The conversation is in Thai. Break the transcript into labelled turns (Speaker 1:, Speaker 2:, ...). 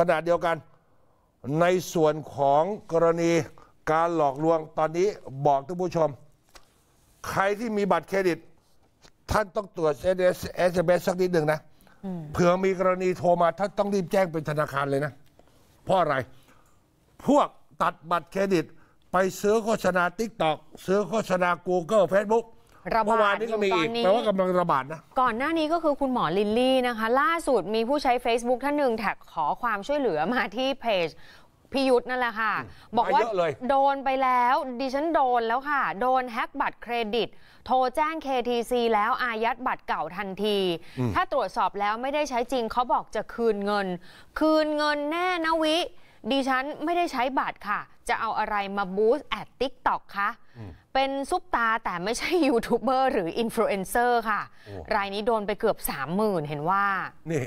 Speaker 1: ขณะเดียวกัน ในส่วนของกรณีการหลอกลวงตอนนี้บอกท่านผู้ชม ใครที่มีบัตรเครดิต ท่านต้องตรวจ SMS SMS สักนิดหนึ่งนะเผื่อมีกรณีโทรมาท่านต้องรีบแจ้งเป็นธนาคารเลยนะ เพราะอะไร พวกตัดบัตรเครดิต ไปซื้อโฆษณา t ิ k t o k ซื้อโฆษณา Google Facebook
Speaker 2: ระบาด
Speaker 1: เมื่อวานนี้ก็มีอีก
Speaker 2: อยู่ตอนนี้
Speaker 1: แปลว่ากำลังระบาดนะ
Speaker 2: ก่อนหน้านี้ก็คือคุณหมอลิลลี่นะคะ ล่าสุดมีผู้ใช้ Facebook ท่านหนึ่งแท็กขอความช่วยเหลือมาที่เพจพิยุทธ์นั่นแหละค่ะ บอกว่า
Speaker 1: เยอะเลย
Speaker 2: โดนไปแล้ว ดิฉันโดนแล้วค่ะ โดนแฮ็กบัตรเครดิต โทรแจ้ง KTC แล้วอายัดบัตรเก่าทันที ถ้าตรวจสอบแล้วไม่ได้ใช้จริงเขาบอกจะคืนเงิน คืนเงินแน่นะวิ ดิฉันไม่ได้ใช้บัตรค่ะ จะเอาอะไรมา boost ad TikTok คะเป็นซุปตาร์แต่ไม่ใช่ยูทูบเบอร์หรืออินฟลูเอนเซอร์ค่ะ
Speaker 1: โอ้
Speaker 2: รายนี้โดนไปเกือบ30,000เห็นว่า
Speaker 1: นี่